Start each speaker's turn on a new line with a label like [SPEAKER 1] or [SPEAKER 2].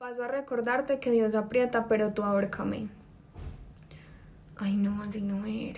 [SPEAKER 1] Paso a recordarte que Dios aprieta, pero tú ahórcame. Ay, no, así no era.